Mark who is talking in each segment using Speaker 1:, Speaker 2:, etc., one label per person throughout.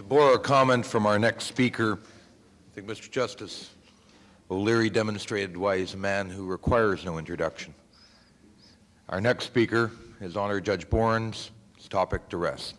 Speaker 1: To borrow a comment from our next speaker, I think Mr. Justice O'Leary demonstrated why he's a man who requires no introduction. Our next speaker is Honored Judge Borins. His topic, duress.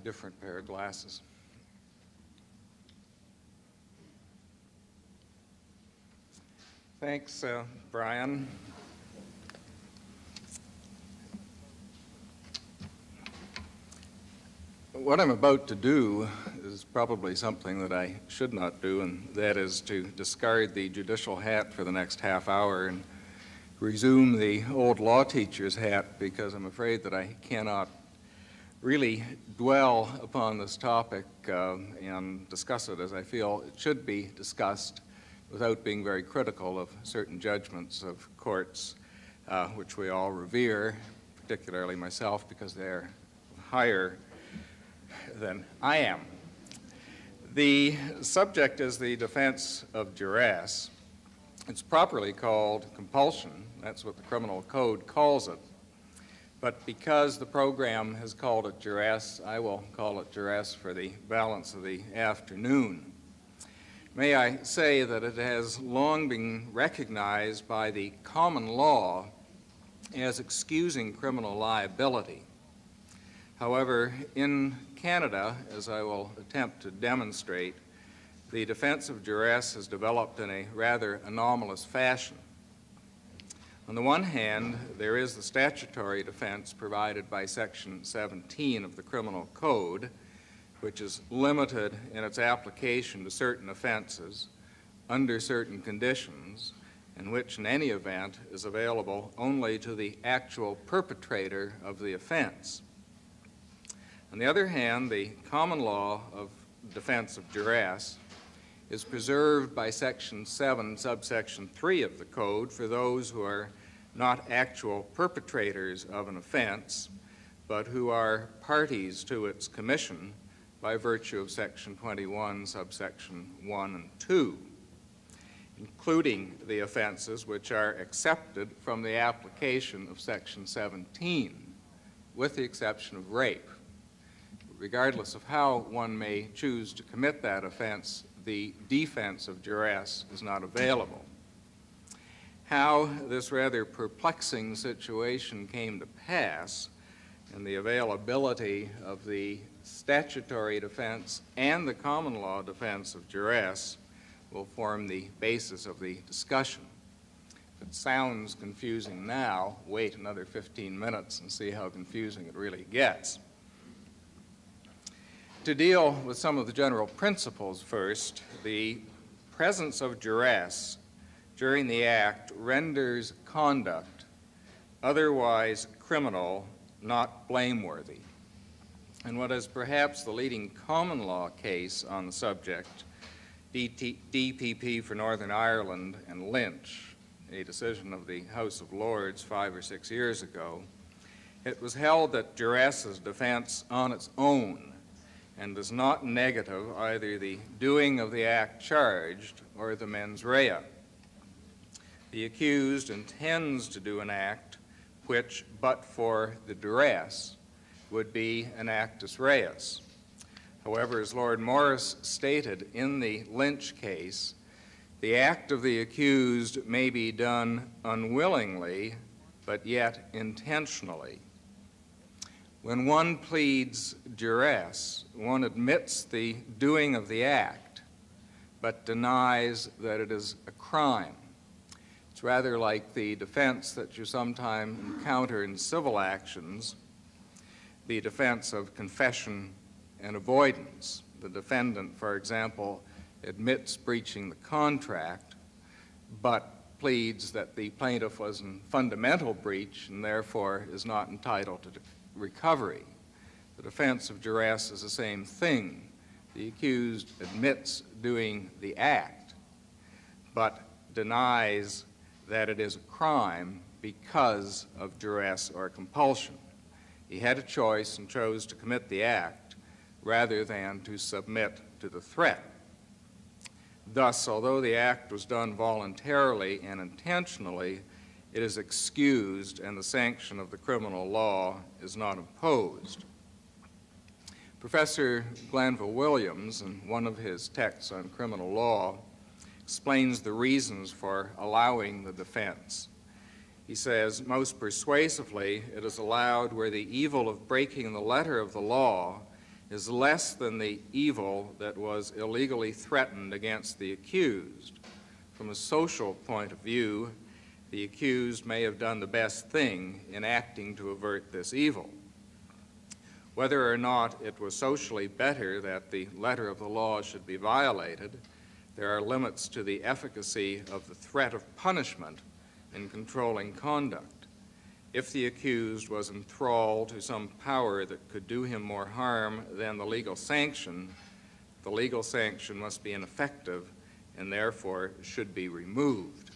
Speaker 2: Different pair of glasses. Thanks, uh, Brian. What I'm about to do is probably something that I should not do, and that is to discard the judicial hat for the next half hour and resume the old law teacher's hat because I'm afraid that I cannot really dwell upon this topic uh, and discuss it as I feel it should be discussed without being very critical of certain judgments of courts, uh, which we all revere, particularly myself, because they're higher than I am. The subject is the defense of duress. It's properly called compulsion. That's what the criminal code calls it. But because the program has called it duress, I will call it duress for the balance of the afternoon. May I say that it has long been recognized by the common law as excusing criminal liability. However, in Canada, as I will attempt to demonstrate, the defense of duress has developed in a rather anomalous fashion. On the one hand, there is the statutory defense provided by Section 17 of the Criminal Code, which is limited in its application to certain offenses under certain conditions, and which, in any event, is available only to the actual perpetrator of the offense. On the other hand, the common law of defense of duress is preserved by Section 7, subsection 3 of the Code for those who are not actual perpetrators of an offense, but who are parties to its commission by virtue of Section 21, subsection 1 and 2, including the offenses which are accepted from the application of Section 17, with the exception of rape. Regardless of how one may choose to commit that offense, the defense of duress is not available how this rather perplexing situation came to pass and the availability of the statutory defense and the common law defense of duress will form the basis of the discussion. If it sounds confusing now, wait another 15 minutes and see how confusing it really gets. To deal with some of the general principles first, the presence of duress during the act renders conduct otherwise criminal not blameworthy. And what is perhaps the leading common law case on the subject, DT, DPP for Northern Ireland and Lynch, a decision of the House of Lords five or six years ago, it was held that duress defense on its own and does not negative either the doing of the act charged or the mens rea the accused intends to do an act which, but for the duress, would be an actus reus. However, as Lord Morris stated in the Lynch case, the act of the accused may be done unwillingly, but yet intentionally. When one pleads duress, one admits the doing of the act, but denies that it is a crime. It's rather like the defense that you sometimes encounter in civil actions, the defense of confession and avoidance. The defendant, for example, admits breaching the contract, but pleads that the plaintiff was in fundamental breach and therefore is not entitled to recovery. The defense of duress is the same thing. The accused admits doing the act, but denies that it is a crime because of duress or compulsion. He had a choice and chose to commit the act rather than to submit to the threat. Thus, although the act was done voluntarily and intentionally, it is excused and the sanction of the criminal law is not imposed. Professor Glanville Williams, in one of his texts on criminal law, explains the reasons for allowing the defense. He says, most persuasively, it is allowed where the evil of breaking the letter of the law is less than the evil that was illegally threatened against the accused. From a social point of view, the accused may have done the best thing in acting to avert this evil. Whether or not it was socially better that the letter of the law should be violated, there are limits to the efficacy of the threat of punishment in controlling conduct. If the accused was enthralled to some power that could do him more harm than the legal sanction, the legal sanction must be ineffective and therefore should be removed.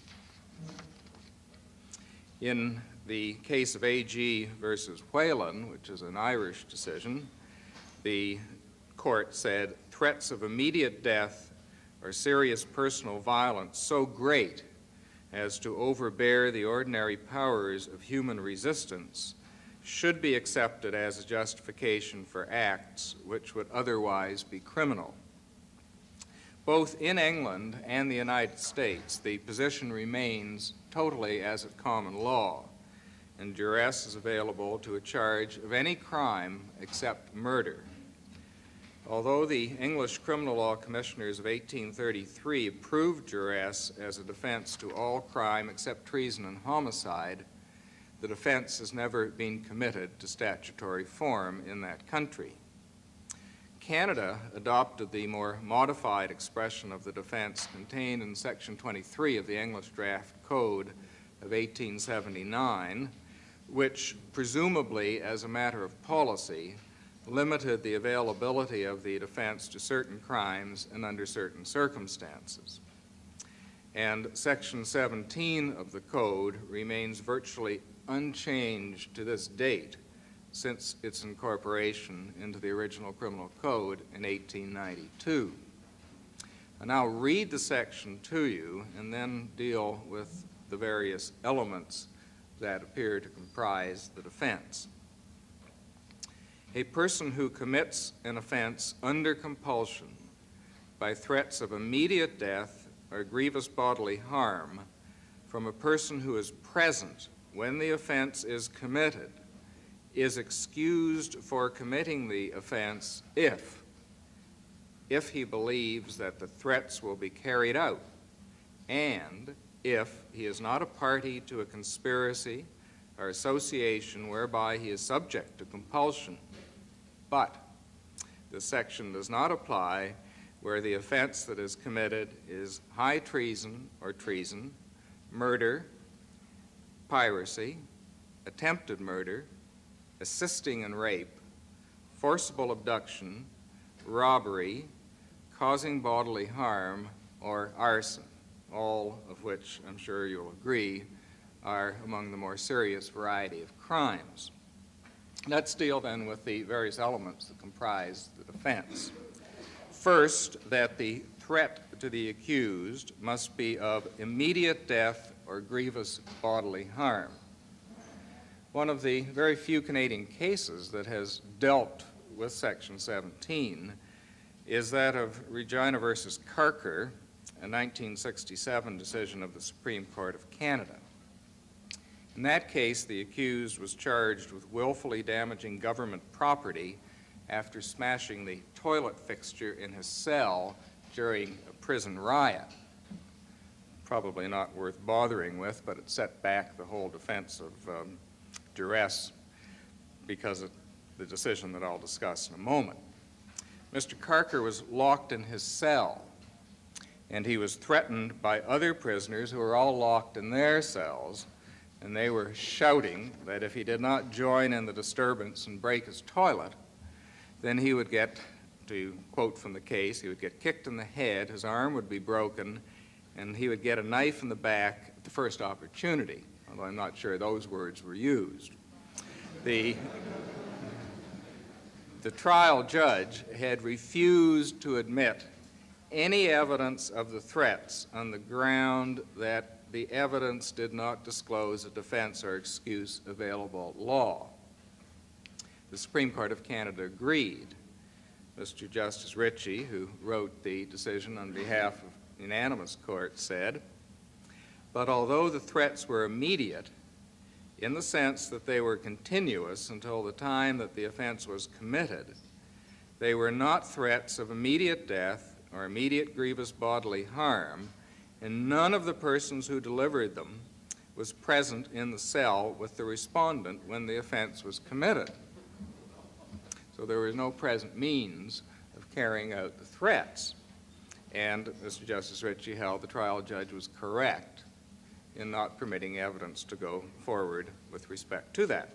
Speaker 2: In the case of AG versus Whelan, which is an Irish decision, the court said threats of immediate death or serious personal violence so great as to overbear the ordinary powers of human resistance should be accepted as a justification for acts which would otherwise be criminal. Both in England and the United States, the position remains totally as of common law, and duress is available to a charge of any crime except murder. Although the English criminal law commissioners of 1833 approved duress as a defense to all crime except treason and homicide, the defense has never been committed to statutory form in that country. Canada adopted the more modified expression of the defense contained in Section 23 of the English Draft Code of 1879, which presumably, as a matter of policy, limited the availability of the defense to certain crimes and under certain circumstances. And Section 17 of the Code remains virtually unchanged to this date since its incorporation into the original Criminal Code in 1892. I now read the section to you and then deal with the various elements that appear to comprise the defense. A person who commits an offense under compulsion by threats of immediate death or grievous bodily harm from a person who is present when the offense is committed is excused for committing the offense if if he believes that the threats will be carried out and if he is not a party to a conspiracy or association whereby he is subject to compulsion. But this section does not apply where the offense that is committed is high treason or treason, murder, piracy, attempted murder, assisting in rape, forcible abduction, robbery, causing bodily harm, or arson, all of which I'm sure you'll agree are among the more serious variety of crimes. Let's deal then with the various elements that comprise the defense. First, that the threat to the accused must be of immediate death or grievous bodily harm. One of the very few Canadian cases that has dealt with Section 17 is that of Regina versus Carker, a 1967 decision of the Supreme Court of Canada. In that case, the accused was charged with willfully damaging government property after smashing the toilet fixture in his cell during a prison riot. Probably not worth bothering with, but it set back the whole defense of um, duress because of the decision that I'll discuss in a moment. Mr. Carker was locked in his cell, and he was threatened by other prisoners who were all locked in their cells, and they were shouting that if he did not join in the disturbance and break his toilet, then he would get, to quote from the case, he would get kicked in the head, his arm would be broken, and he would get a knife in the back, at the first opportunity, although I'm not sure those words were used. The, the trial judge had refused to admit any evidence of the threats on the ground that the evidence did not disclose a defense or excuse available law. The Supreme Court of Canada agreed. Mr. Justice Ritchie, who wrote the decision on behalf of unanimous court, said, But although the threats were immediate, in the sense that they were continuous until the time that the offense was committed, they were not threats of immediate death or immediate grievous bodily harm, and none of the persons who delivered them was present in the cell with the respondent when the offense was committed. So there was no present means of carrying out the threats. And Mr. Justice Ritchie held the trial judge was correct in not permitting evidence to go forward with respect to that.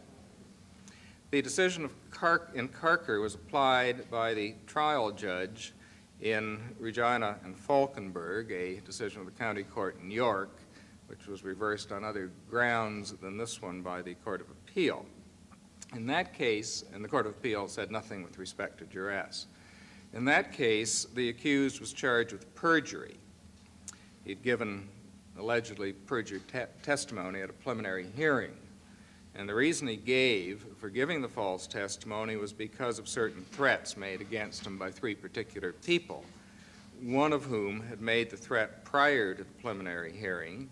Speaker 2: The decision of Car- in Carker was applied by the trial judge in Regina and Falkenberg, a decision of the county court in York, which was reversed on other grounds than this one by the Court of Appeal. In that case, and the Court of Appeal said nothing with respect to duress. In that case, the accused was charged with perjury. He'd given allegedly perjured te- testimony at a preliminary hearing. And the reason he gave for giving the false testimony was because of certain threats made against him by three particular people, one of whom had made the threat prior to the preliminary hearing,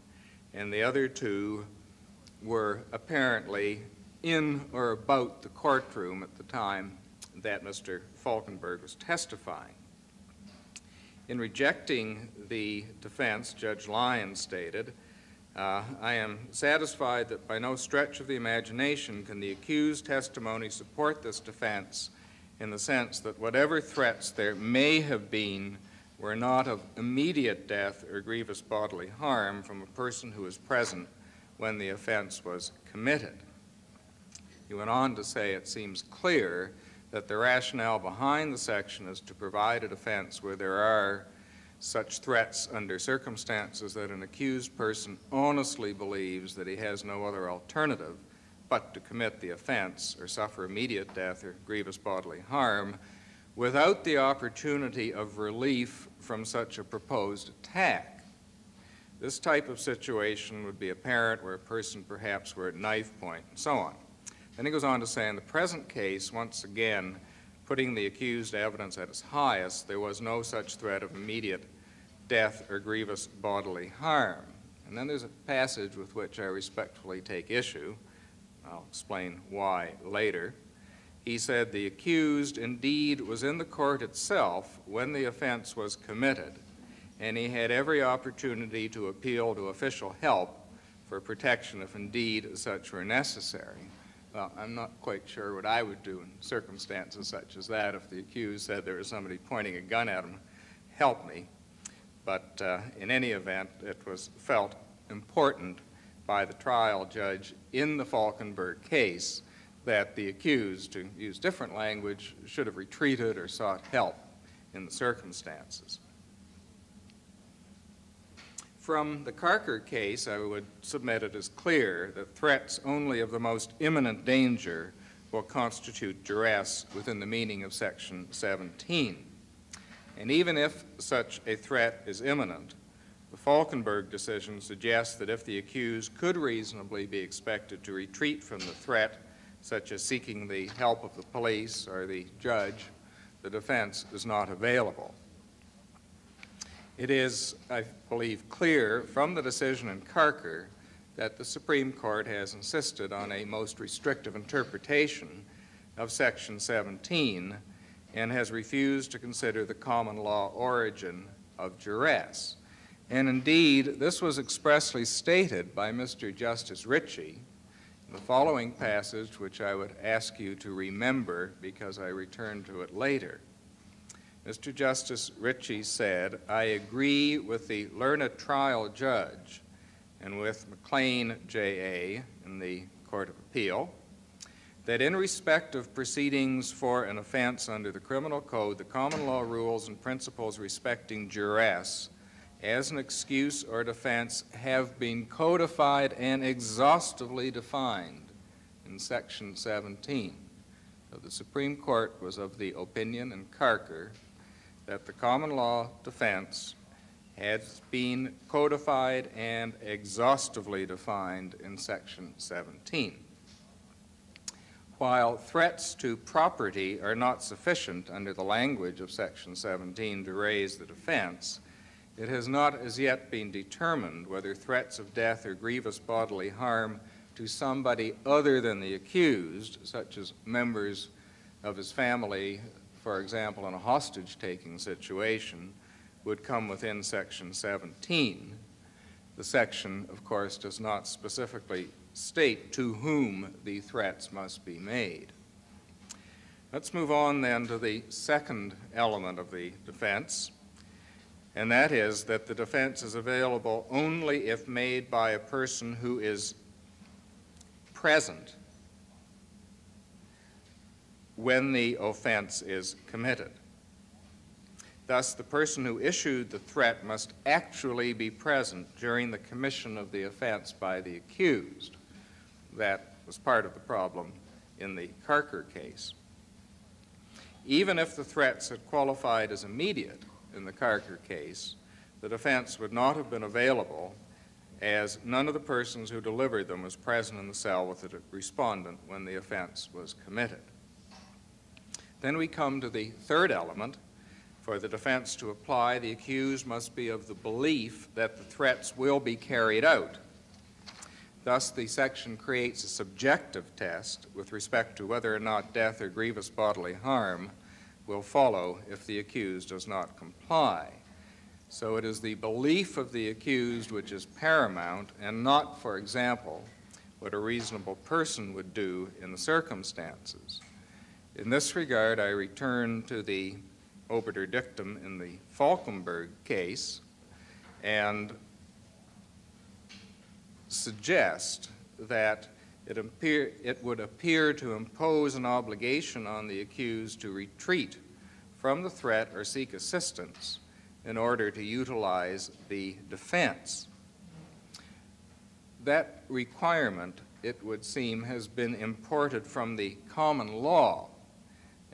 Speaker 2: and the other two were apparently in or about the courtroom at the time that Mr. Falkenberg was testifying. In rejecting the defense, Judge Lyons stated, uh, I am satisfied that by no stretch of the imagination can the accused testimony support this defense in the sense that whatever threats there may have been were not of immediate death or grievous bodily harm from a person who was present when the offense was committed. He went on to say it seems clear that the rationale behind the section is to provide a defense where there are such threats under circumstances that an accused person honestly believes that he has no other alternative but to commit the offense or suffer immediate death or grievous bodily harm without the opportunity of relief from such a proposed attack. This type of situation would be apparent where a person perhaps were at knife point and so on. Then he goes on to say in the present case, once again, putting the accused evidence at its highest, there was no such threat of immediate death or grievous bodily harm. And then there's a passage with which I respectfully take issue. I'll explain why later. He said the accused indeed was in the court itself when the offense was committed, and he had every opportunity to appeal to official help for protection if indeed such were necessary. Well, I'm not quite sure what I would do in circumstances such as that if the accused said there was somebody pointing a gun at him, help me. But uh, in any event, it was felt important by the trial judge in the Falkenberg case that the accused, to use different language, should have retreated or sought help in the circumstances. From the Carker case, I would submit it as clear that threats only of the most imminent danger will constitute duress within the meaning of Section 17. And even if such a threat is imminent, the Falkenberg decision suggests that if the accused could reasonably be expected to retreat from the threat, such as seeking the help of the police or the judge, the defense is not available. It is, I believe, clear from the decision in Carker that the Supreme Court has insisted on a most restrictive interpretation of Section 17 and has refused to consider the common law origin of duress. And indeed, this was expressly stated by Mr. Justice Ritchie in the following passage, which I would ask you to remember because I return to it later. Mr. Justice Ritchie said, I agree with the learned trial judge and with McLean J.A. in the Court of Appeal that in respect of proceedings for an offense under the Criminal Code, the common law rules and principles respecting duress as an excuse or defense have been codified and exhaustively defined in Section 17. So the Supreme Court was of the opinion in Carker that the common law defense has been codified and exhaustively defined in Section 17. While threats to property are not sufficient under the language of Section 17 to raise the defense, it has not as yet been determined whether threats of death or grievous bodily harm to somebody other than the accused, such as members of his family, for example, in a hostage taking situation, would come within Section 17. The section, of course, does not specifically state to whom the threats must be made. Let's move on then to the second element of the defense, and that is that the defense is available only if made by a person who is present when the offense is committed. Thus, the person who issued the threat must actually be present during the commission of the offense by the accused. That was part of the problem in the Carker case. Even if the threats had qualified as immediate in the Carker case, the defense would not have been available as none of the persons who delivered them was present in the cell with the respondent when the offense was committed. Then we come to the third element. For the defense to apply, the accused must be of the belief that the threats will be carried out. Thus, the section creates a subjective test with respect to whether or not death or grievous bodily harm will follow if the accused does not comply. So it is the belief of the accused which is paramount, and not, for example, what a reasonable person would do in the circumstances. In this regard, I return to the obiter dictum in the Falkenberg case and suggest that it, appear, it would appear to impose an obligation on the accused to retreat from the threat or seek assistance in order to utilize the defense. That requirement, it would seem, has been imported from the common law,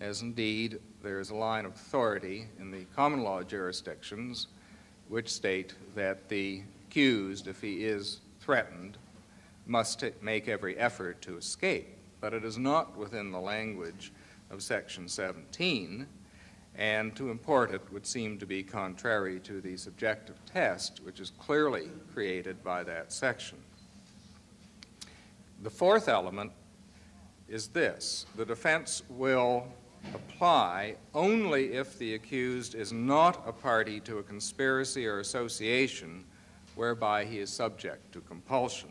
Speaker 2: as indeed there is a line of authority in the common law jurisdictions which state that the accused, if he is threatened, must make every effort to escape. But it is not within the language of Section 17, and to import it would seem to be contrary to the subjective test, which is clearly created by that section. The fourth element is this the defense will apply only if the accused is not a party to a conspiracy or association whereby he is subject to compulsion.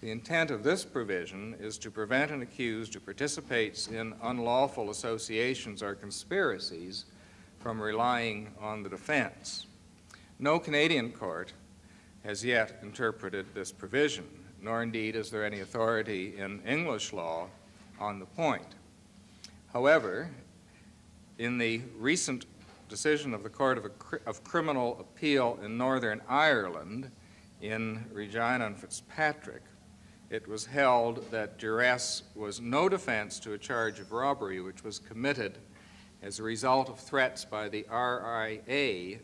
Speaker 2: The intent of this provision is to prevent an accused who participates in unlawful associations or conspiracies from relying on the defense. No Canadian court has yet interpreted this provision, nor indeed is there any authority in English law on the point. However, in the recent decision of the Court of, of Criminal Appeal in Northern Ireland in Regina and Fitzpatrick, it was held that duress was no defense to a charge of robbery which was committed as a result of threats by the IRA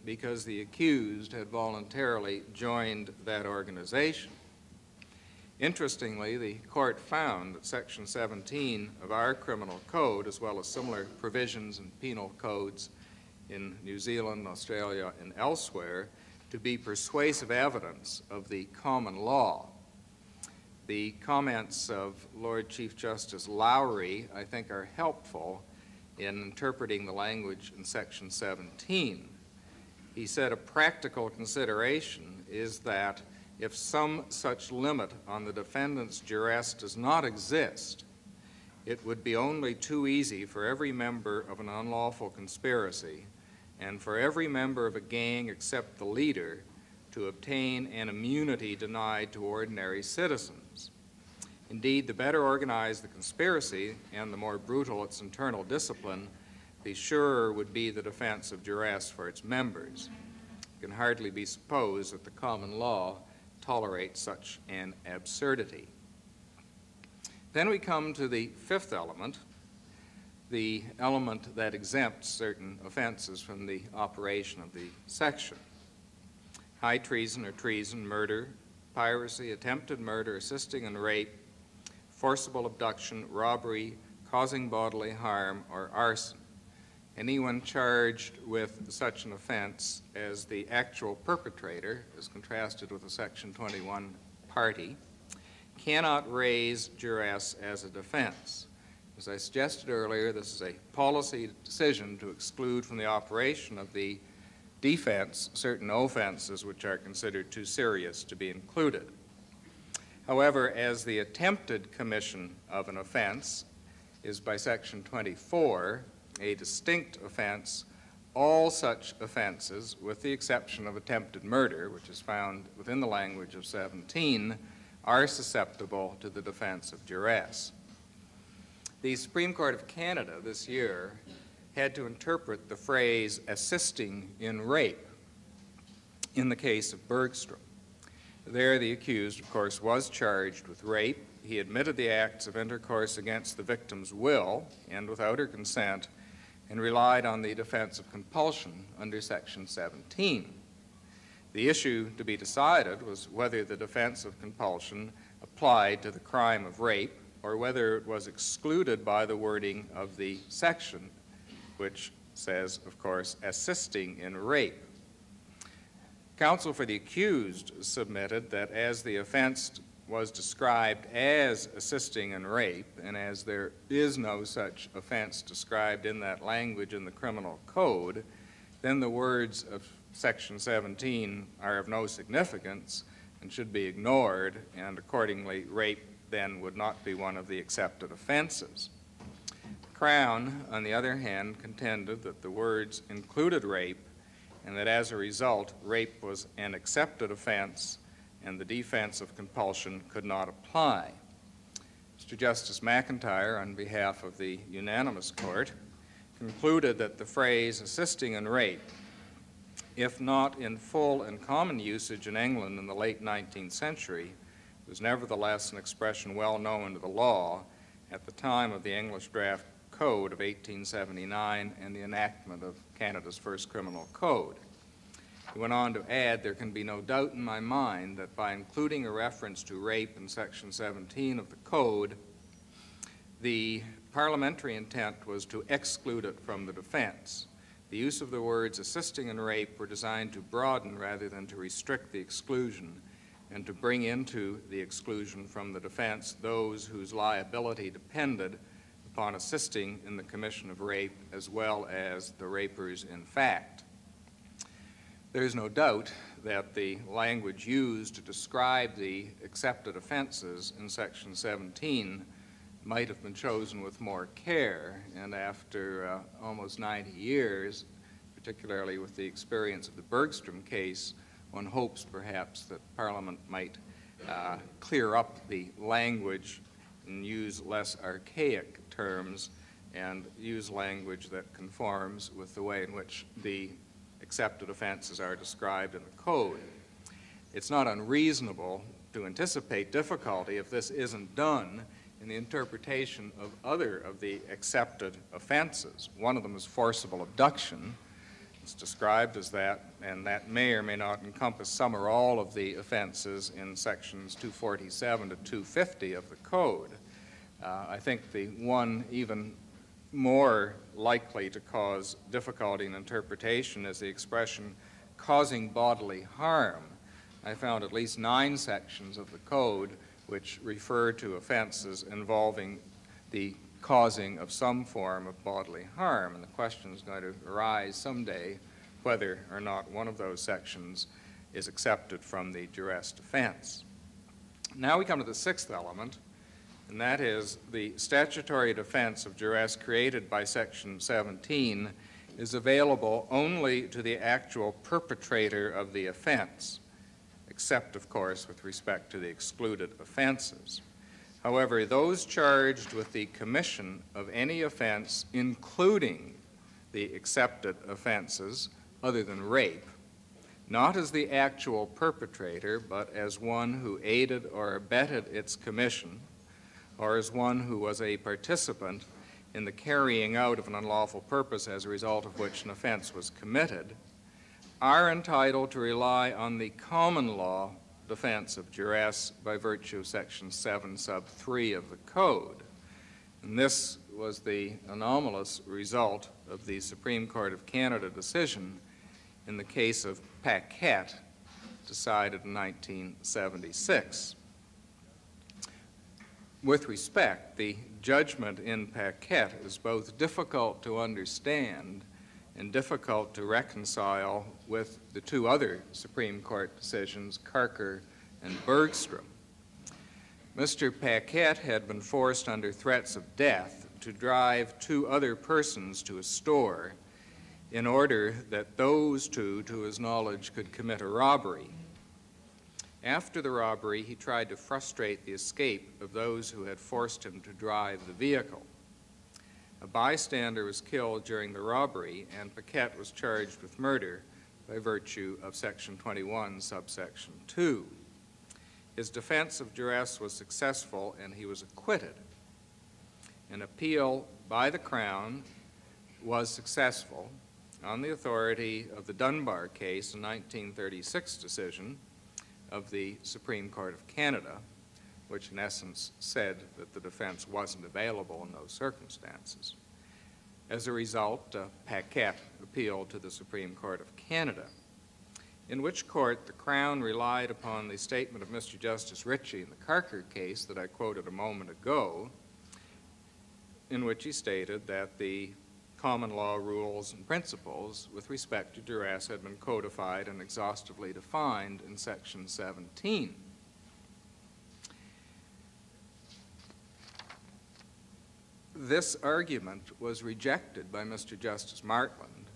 Speaker 2: because the accused had voluntarily joined that organization. Interestingly, the court found that Section 17 of our criminal code, as well as similar provisions in penal codes in New Zealand, Australia, and elsewhere, to be persuasive evidence of the common law the comments of Lord Chief Justice Lowry, I think, are helpful in interpreting the language in Section 17. He said a practical consideration is that if some such limit on the defendant's duress does not exist, it would be only too easy for every member of an unlawful conspiracy and for every member of a gang except the leader to obtain an immunity denied to ordinary citizens. Indeed, the better organized the conspiracy and the more brutal its internal discipline, the surer would be the defense of duress for its members. It can hardly be supposed that the common law tolerates such an absurdity. Then we come to the fifth element, the element that exempts certain offenses from the operation of the section. High treason or treason, murder, piracy, attempted murder, assisting in rape, forcible abduction, robbery, causing bodily harm, or arson. Anyone charged with such an offense as the actual perpetrator, as contrasted with a Section 21 party, cannot raise duress as a defense. As I suggested earlier, this is a policy decision to exclude from the operation of the defense certain offenses which are considered too serious to be included. However, as the attempted commission of an offense is by Section 24 a distinct offense, all such offenses, with the exception of attempted murder, which is found within the language of 17, are susceptible to the defense of duress. The Supreme Court of Canada this year had to interpret the phrase assisting in rape in the case of Bergstrom. There, the accused, of course, was charged with rape. He admitted the acts of intercourse against the victim's will and without her consent and relied on the defense of compulsion under Section 17. The issue to be decided was whether the defense of compulsion applied to the crime of rape or whether it was excluded by the wording of the section, which says, of course, assisting in rape. Counsel for the accused submitted that as the offense was described as assisting in rape, and as there is no such offense described in that language in the criminal code, then the words of Section 17 are of no significance and should be ignored, and accordingly, rape then would not be one of the accepted offenses. Crown, on the other hand, contended that the words included rape and that as a result, rape was an accepted offense and the defense of compulsion could not apply. Mr. Justice McIntyre, on behalf of the unanimous court, concluded that the phrase assisting in rape, if not in full and common usage in England in the late 19th century, was nevertheless an expression well known to the law at the time of the English Draft Code of 1879 and the enactment of Canada's first criminal code. He went on to add, there can be no doubt in my mind that by including a reference to rape in Section 17 of the Code, the parliamentary intent was to exclude it from the defense. The use of the words assisting in rape were designed to broaden rather than to restrict the exclusion and to bring into the exclusion from the defense those whose liability depended upon assisting in the commission of rape as well as the rapers in fact. There is no doubt that the language used to describe the accepted offenses in Section 17 might have been chosen with more care, and after uh, almost 90 years, particularly with the experience of the Bergstrom case, one hopes perhaps that Parliament might uh, clear up the language and use less archaic terms and use language that conforms with the way in which the accepted offenses are described in the code. It's not unreasonable to anticipate difficulty if this isn't done in the interpretation of other of the accepted offenses. One of them is forcible abduction. It's described as that, and that may or may not encompass some or all of the offenses in sections 247 to 250 of the code. Uh, I think the one even more likely to cause difficulty in interpretation is the expression causing bodily harm. I found at least nine sections of the code which refer to offenses involving the causing of some form of bodily harm. And the question is going to arise someday whether or not one of those sections is accepted from the duress defense. Now we come to the sixth element, and that is the statutory defense of duress created by Section 17 is available only to the actual perpetrator of the offense, except, of course, with respect to the excluded offenses. However, those charged with the commission of any offense, including the accepted offenses other than rape, not as the actual perpetrator, but as one who aided or abetted its commission, or as one who was a participant in the carrying out of an unlawful purpose as a result of which an offense was committed, are entitled to rely on the common law defense of duress by virtue of Section 7, sub 3 of the Code. And this was the anomalous result of the Supreme Court of Canada decision in the case of Paquette, decided in 1976. With respect, the judgment in Paquette is both difficult to understand and difficult to reconcile with the two other Supreme Court decisions, Carker and Bergstrom. Mr. Paquette had been forced under threats of death to drive two other persons to a store in order that those two, to his knowledge, could commit a robbery. After the robbery, he tried to frustrate the escape of those who had forced him to drive the vehicle. A bystander was killed during the robbery, and Paquette was charged with murder by virtue of Section 21, subsection 2. His defense of duress was successful, and he was acquitted. An appeal by the Crown was successful, on the authority of the Dunbar case, a 1936 decision of the Supreme Court of Canada, which in essence said that the defense wasn't available in those circumstances. As a result, uh, Paquette appealed to the Supreme Court of Canada, in which court the Crown relied upon the statement of Mr. Justice Ritchie in the Carker case that I quoted a moment ago, in which he stated that the common law rules and principles with respect to duress had been codified and exhaustively defined in Section 17. This argument was rejected by Mr. Justice Martland,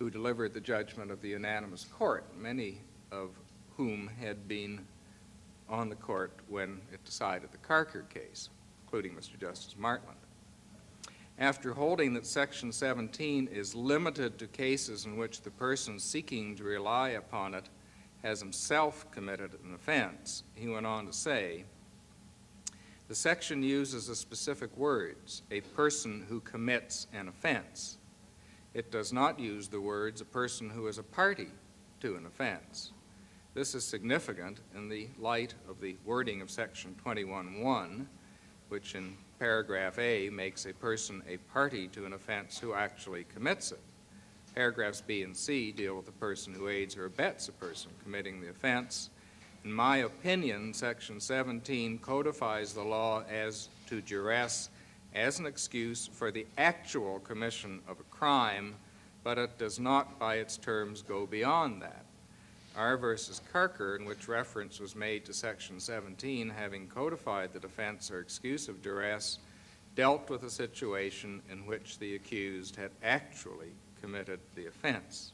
Speaker 2: who delivered the judgment of the unanimous court, many of whom had been on the court when it decided the Carker case, including Mr. Justice Martland after holding that Section 17 is limited to cases in which the person seeking to rely upon it has himself committed an offense, he went on to say, the section uses the specific words, a person who commits an offense. It does not use the words, a person who is a party to an offense. This is significant in the light of the wording of Section 21.1, which in paragraph A makes a person a party to an offense who actually commits it. Paragraphs B and C deal with the person who aids or abets a person committing the offense. In my opinion, Section 17 codifies the law as to duress as an excuse for the actual commission of a crime, but it does not, by its terms, go beyond that. R versus Carker, in which reference was made to Section 17, having codified the defense or excuse of duress, dealt with a situation in which the accused had actually committed the offense.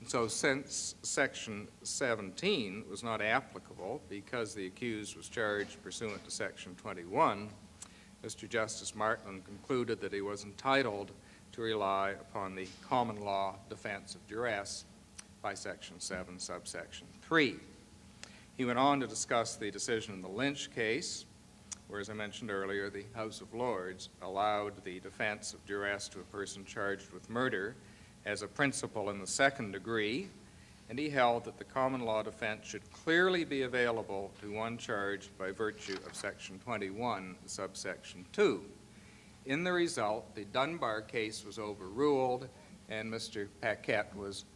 Speaker 2: And so, since Section 17 was not applicable because the accused was charged pursuant to Section 21, Mr. Justice Martland concluded that he was entitled to rely upon the common law defense of duress by Section 7, subsection 3. He went on to discuss the decision in the Lynch case, where, as I mentioned earlier, the House of Lords allowed the defense of duress to a person charged with murder as a principal in the second degree, and he held that the common law defense should clearly be available to one charged by virtue of Section 21, subsection 2. In the result, the Dunbar case was overruled, and Mr. Paquette was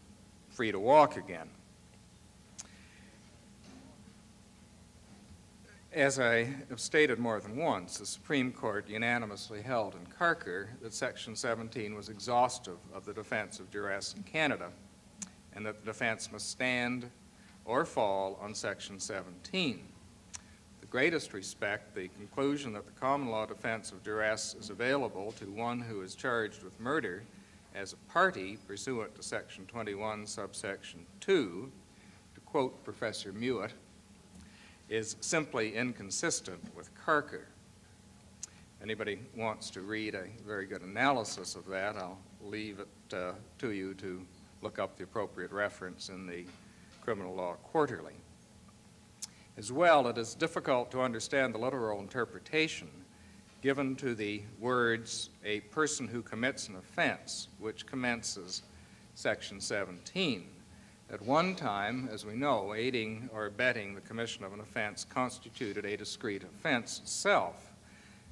Speaker 2: free to walk again. As I have stated more than once, the Supreme Court unanimously held in Carker that Section 17 was exhaustive of the defense of duress in Canada, and that the defense must stand or fall on Section 17. The greatest respect, the conclusion that the common law defense of duress is available to one who is charged with murder as a party pursuant to Section 21, subsection 2, to quote Professor Mewett, is simply inconsistent with Carker. Anybody wants to read a very good analysis of that, I'll leave it uh, to you to look up the appropriate reference in the Criminal Law Quarterly. As well, it is difficult to understand the literal interpretation given to the words a person who commits an offense, which commences Section 17. At one time, as we know, aiding or abetting the commission of an offense constituted a discrete offense itself.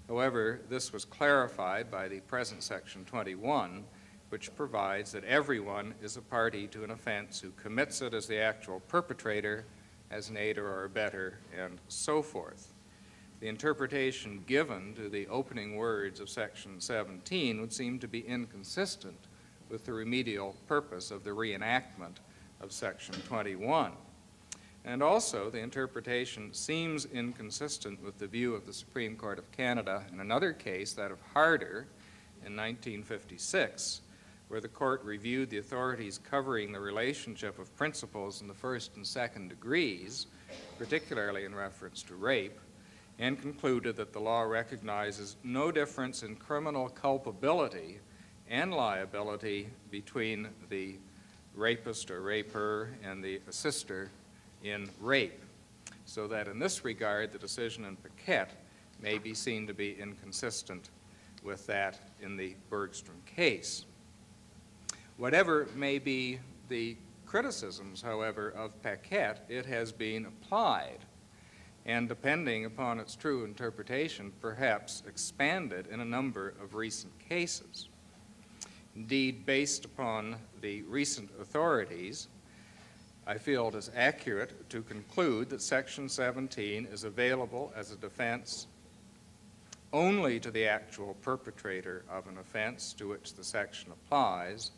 Speaker 2: However, this was clarified by the present Section 21, which provides that everyone is a party to an offense who commits it as the actual perpetrator, as an aider or abetter, and so forth. The interpretation given to the opening words of Section 17 would seem to be inconsistent with the remedial purpose of the reenactment of Section 21. And also, the interpretation seems inconsistent with the view of the Supreme Court of Canada in another case, that of Harder, in 1956, where the court reviewed the authorities covering the relationship of principals in the first and second degrees, particularly in reference to rape, and concluded that the law recognizes no difference in criminal culpability and liability between the rapist or raper and the assister in rape, so that in this regard the decision in Paquette may be seen to be inconsistent with that in the Bergstrom case. Whatever may be the criticisms, however, of Paquette, it has been applied and depending upon its true interpretation, perhaps expanded in a number of recent cases. Indeed, based upon the recent authorities, I feel it is accurate to conclude that Section 17 is available as a defense only to the actual perpetrator of an offense to which the section applies,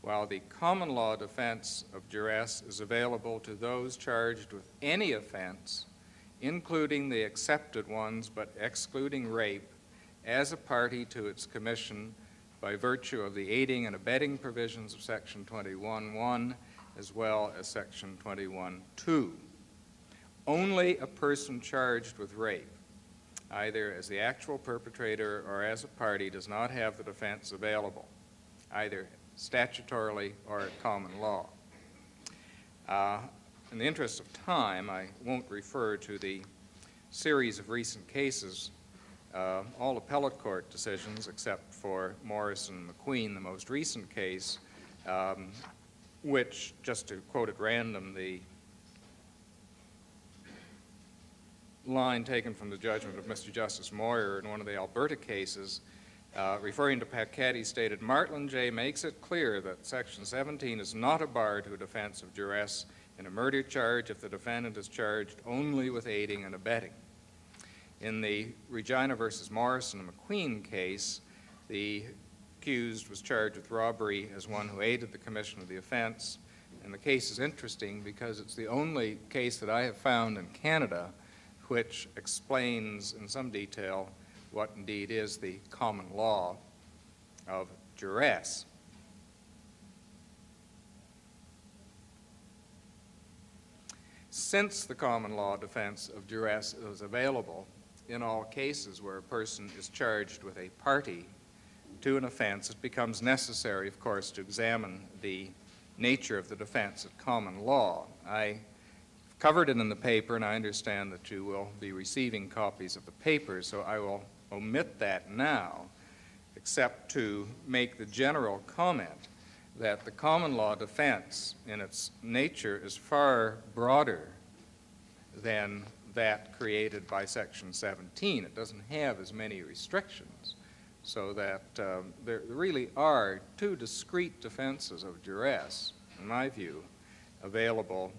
Speaker 2: while the common law defense of duress is available to those charged with any offense including the accepted ones but excluding rape, as a party to its commission by virtue of the aiding and abetting provisions of Section 21.1 as well as Section 21.2. Only a person charged with rape, either as the actual perpetrator or as a party, does not have the defense available, either statutorily or at common law. Uh, in the interest of time, I won't refer to the series of recent cases, uh, all appellate court decisions except for Morrison and McQueen, the most recent case, um, which, just to quote at random, the line taken from the judgment of Mr. Justice Moir in one of the Alberta cases, uh, referring to Paquette, stated, Martland J. makes it clear that Section 17 is not a bar to a defense of duress in a murder charge if the defendant is charged only with aiding and abetting. In the Regina versus Morrison and McQueen case, the accused was charged with robbery as one who aided the commission of the offense. And the case is interesting because it's the only case that I have found in Canada which explains in some detail what indeed is the common law of duress. Since the common law defense of duress is available in all cases where a person is charged with a party to an offense, it becomes necessary, of course, to examine the nature of the defense at common law. I covered it in the paper, and I understand that you will be receiving copies of the paper, so I will omit that now, except to make the general comment that the common law defense in its nature is far broader than that created by Section 17. It doesn't have as many restrictions, so that um, there really are two discrete defenses of duress, in my view, available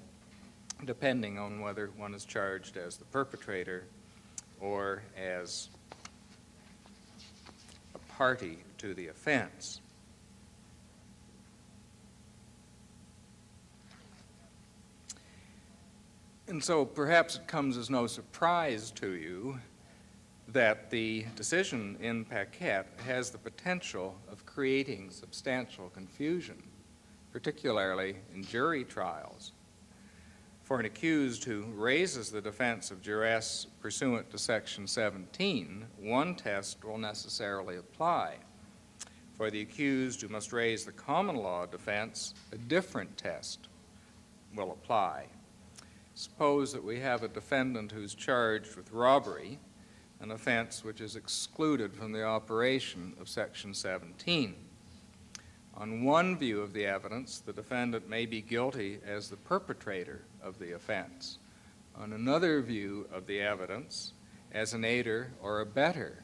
Speaker 2: depending on whether one is charged as the perpetrator or as a party to the offense. And so perhaps it comes as no surprise to you that the decision in Paquette has the potential of creating substantial confusion, particularly in jury trials. For an accused who raises the defense of duress pursuant to Section 17, one test will necessarily apply. For the accused who must raise the common law defense, a different test will apply. Suppose that we have a defendant who's charged with robbery, an offense which is excluded from the operation of Section 17. On one view of the evidence, the defendant may be guilty as the perpetrator of the offense. On another view of the evidence, as an aider or abettor.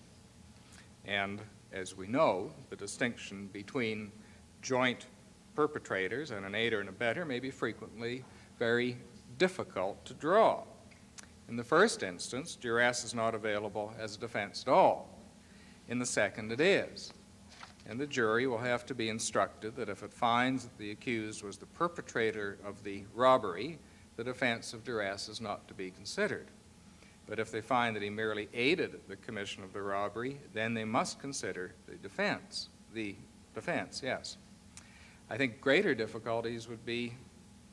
Speaker 2: And as we know, the distinction between joint perpetrators and an aider and abettor may be frequently very difficult to draw. In the first instance, duress is not available as a defense at all. In the second, it is. And the jury will have to be instructed that if it finds that the accused was the perpetrator of the robbery, the defense of duress is not to be considered. But if they find that he merely aided the commission of the robbery, then they must consider the defense. The defense, yes. I think greater difficulties would be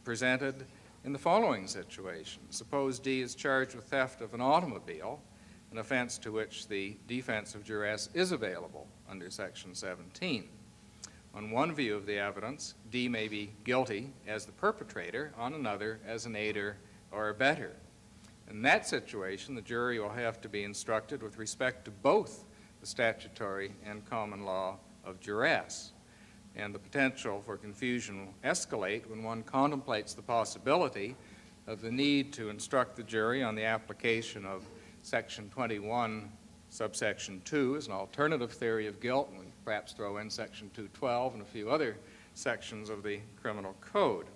Speaker 2: presented in the following situation. Suppose D is charged with theft of an automobile, an offense to which the defense of duress is available under Section 17. On one view of the evidence, D may be guilty as the perpetrator, on another, as an aider or abettor. In that situation, the jury will have to be instructed with respect to both the statutory and common law of duress. And the potential for confusion will escalate when one contemplates the possibility of the need to instruct the jury on the application of Section 21, subsection 2, as an alternative theory of guilt, and we perhaps throw in Section 212 and a few other sections of the criminal code.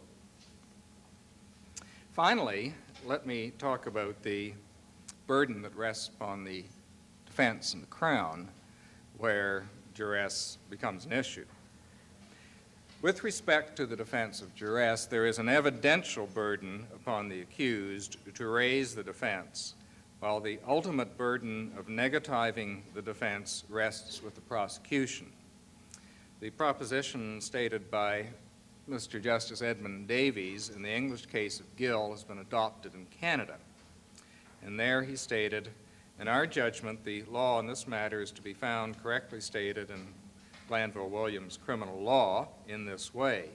Speaker 2: Finally, let me talk about the burden that rests upon the defense and the Crown where duress becomes an issue. With respect to the defense of duress, there is an evidential burden upon the accused to raise the defense, while the ultimate burden of negativing the defense rests with the prosecution. The proposition stated by Mr. Justice Edmund Davies in the English case of Gill has been adopted in Canada. And there he stated, in our judgment, the law in this matter is to be found correctly stated Glanville Williams' criminal law in this way.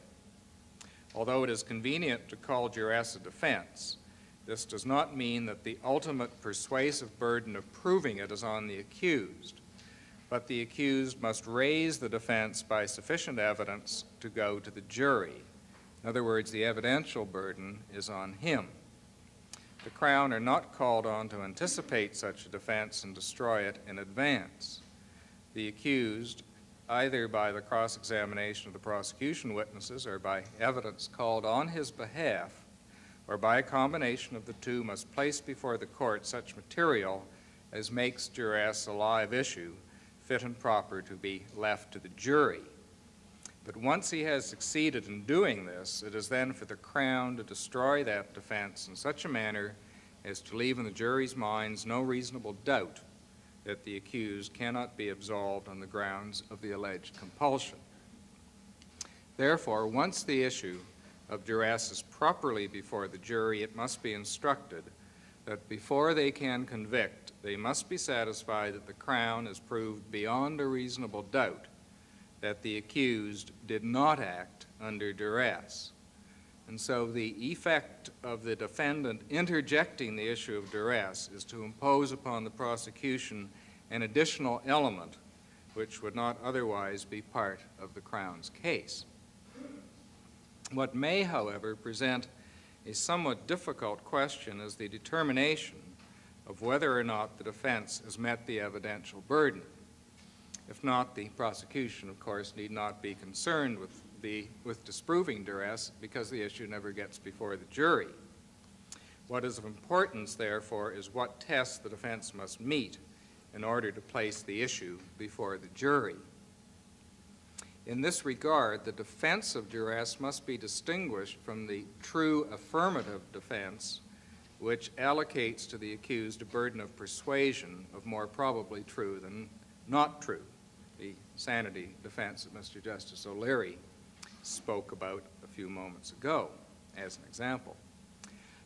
Speaker 2: Although it is convenient to call duress a defense, this does not mean that the ultimate persuasive burden of proving it is on the accused but the accused must raise the defense by sufficient evidence to go to the jury. In other words, the evidential burden is on him. The Crown are not called on to anticipate such a defense and destroy it in advance. The accused, either by the cross examination of the prosecution witnesses or by evidence called on his behalf, or by a combination of the two, must place before the court such material as makes duress a live issue fit and proper to be left to the jury. But once he has succeeded in doing this, it is then for the Crown to destroy that defense in such a manner as to leave in the jury's minds no reasonable doubt that the accused cannot be absolved on the grounds of the alleged compulsion. Therefore, once the issue of duress is properly before the jury, it must be instructed that before they can convict, they must be satisfied that the Crown has proved beyond a reasonable doubt that the accused did not act under duress. And so the effect of the defendant interjecting the issue of duress is to impose upon the prosecution an additional element which would not otherwise be part of the Crown's case. What may, however, present a somewhat difficult question is the determination of whether or not the defense has met the evidential burden. If not, the prosecution, of course, need not be concerned with, the, with disproving duress because the issue never gets before the jury. What is of importance, therefore, is what tests the defense must meet in order to place the issue before the jury. In this regard, the defense of duress must be distinguished from the true affirmative defense which allocates to the accused a burden of persuasion of more probably true than not true, the sanity defense that Mr. Justice O'Leary spoke about a few moments ago as an example.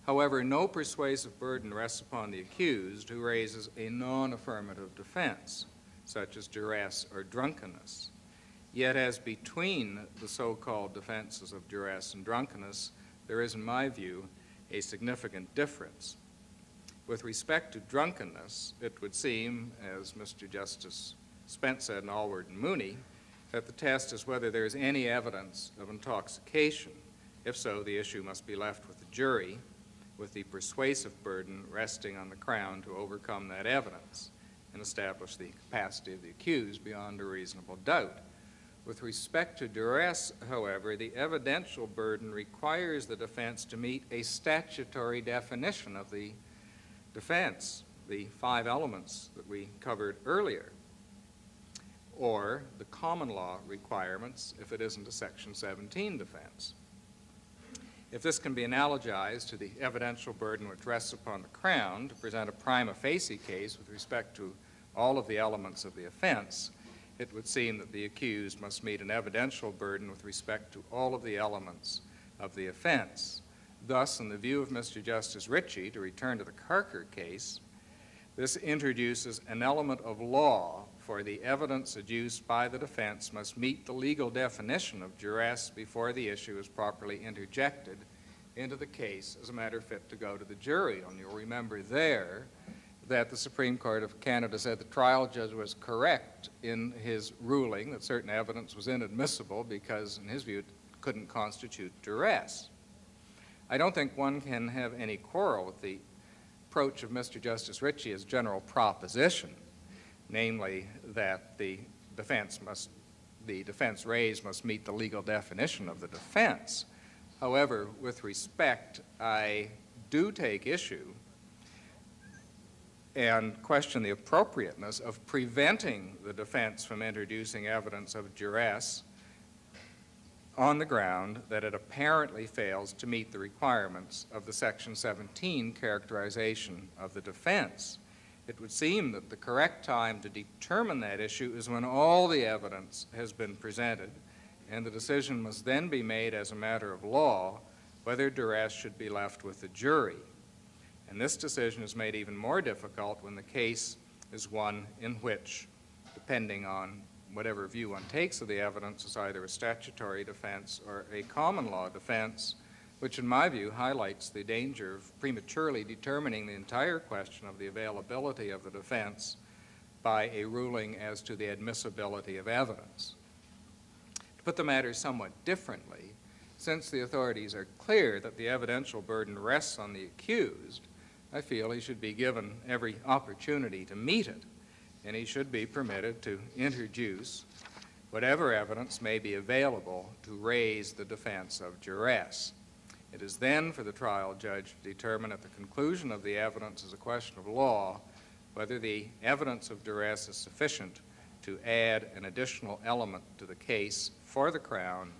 Speaker 2: However, no persuasive burden rests upon the accused who raises a non affirmative defense, such as duress or drunkenness. Yet, as between the so called defenses of duress and drunkenness, there is, in my view, a significant difference. With respect to drunkenness, it would seem, as Mr. Justice Spence said in Alward and Mooney, that the test is whether there is any evidence of intoxication. If so, the issue must be left with the jury, with the persuasive burden resting on the Crown to overcome that evidence and establish the capacity of the accused beyond a reasonable doubt. With respect to duress, however, the evidential burden requires the defense to meet a statutory definition of the defense, the five elements that we covered earlier, or the common law requirements if it isn't a Section 17 defense. If this can be analogized to the evidential burden which rests upon the Crown to present a prima facie case with respect to all of the elements of the offense, it would seem that the accused must meet an evidential burden with respect to all of the elements of the offense. Thus, in the view of Mr. Justice Ritchie, to return to the Carker case, this introduces an element of law for the evidence adduced by the defense must meet the legal definition of duress before the issue is properly interjected into the case as a matter fit to go to the jury. And you'll remember there that the Supreme Court of Canada said the trial judge was correct in his ruling that certain evidence was inadmissible because, in his view, it couldn't constitute duress. I don't think one can have any quarrel with the approach of Mr. Justice Ritchie as general proposition, namely that the defense must the defense raised must meet the legal definition of the defense. However, with respect, I do take issue and question the appropriateness of preventing the defense from introducing evidence of duress on the ground that it apparently fails to meet the requirements of the Section 17 characterization of the defense. It would seem that the correct time to determine that issue is when all the evidence has been presented, and the decision must then be made as a matter of law whether duress should be left with the jury. And this decision is made even more difficult when the case is one in which, depending on whatever view one takes of the evidence, is either a statutory defense or a common law defense, which, in my view, highlights the danger of prematurely determining the entire question of the availability of the defense by a ruling as to the admissibility of evidence. To put the matter somewhat differently, since the authorities are clear that the evidential burden rests on the accused, I feel he should be given every opportunity to meet it, and he should be permitted to introduce whatever evidence may be available to raise the defense of duress. It is then for the trial judge to determine at the conclusion of the evidence as a question of law whether the evidence of duress is sufficient to add an additional element to the case for the Crown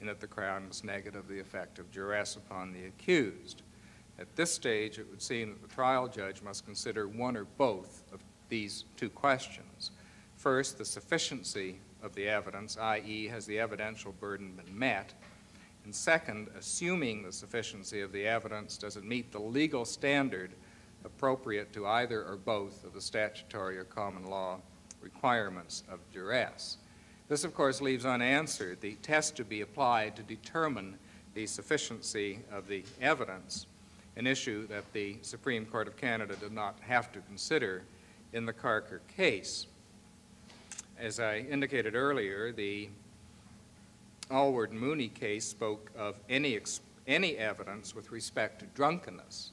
Speaker 2: in that the Crown must negative the effect of duress upon the accused. At this stage, it would seem that the trial judge must consider one or both of these two questions. First, the sufficiency of the evidence, i.e., has the evidential burden been met? And second, assuming the sufficiency of the evidence, does it meet the legal standard appropriate to either or both of the statutory or common law requirements of duress? This, of course, leaves unanswered the test to be applied to determine the sufficiency of the evidence an issue that the Supreme Court of Canada did not have to consider in the Carker case. As I indicated earlier, the Alward Mooney case spoke of any, any evidence with respect to drunkenness.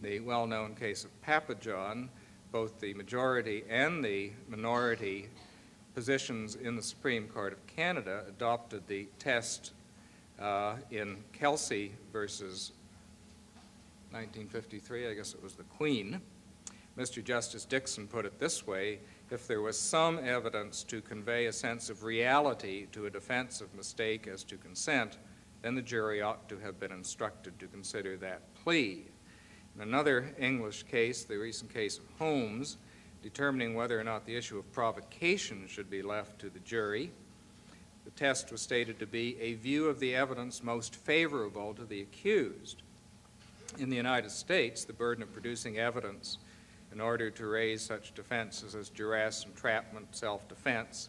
Speaker 2: The well known case of Pappajohn, both the majority and the minority positions in the Supreme Court of Canada adopted the test uh, in Kelsey versus 1953, I guess it was the Queen, Mr. Justice Dickson put it this way if there was some evidence to convey a sense of reality to a defense of mistake as to consent, then the jury ought to have been instructed to consider that plea. In another English case, the recent case of Holmes, determining whether or not the issue of provocation should be left to the jury, the test was stated to be a view of the evidence most favorable to the accused in the United States, the burden of producing evidence in order to raise such defenses as duress, entrapment, self defense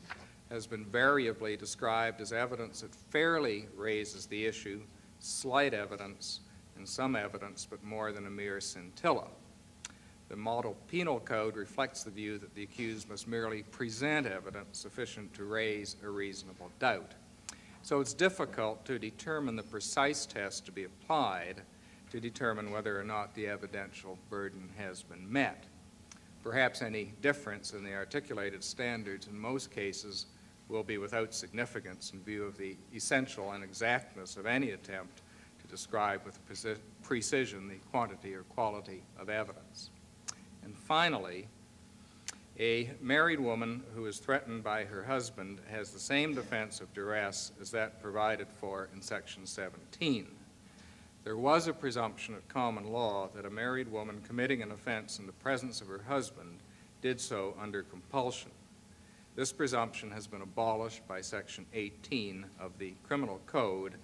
Speaker 2: has been variably described as evidence that fairly raises the issue, slight evidence, and some evidence, but more than a mere scintilla. The model penal code reflects the view that the accused must merely present evidence sufficient to raise a reasonable doubt. So it's difficult to determine the precise test to be applied to determine whether or not the evidential burden has been met. Perhaps any difference in the articulated standards in most cases will be without significance in view of the essential and exactness of any attempt to describe with precision the quantity or quality of evidence. And finally, a married woman who is threatened by her husband has the same defense of duress as that provided for in Section 17. There was a presumption at common law that a married woman committing an offense in the presence of her husband did so under compulsion. This presumption has been abolished by Section 18 of the Criminal Code,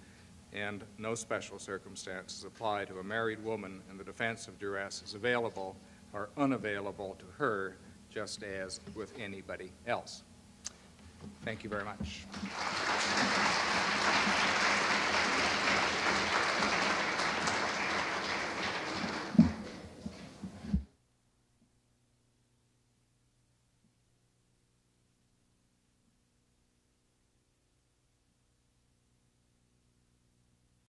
Speaker 2: and no special circumstances apply to a married woman, and the defense of duress is available or unavailable to her just as with anybody else. Thank you very much.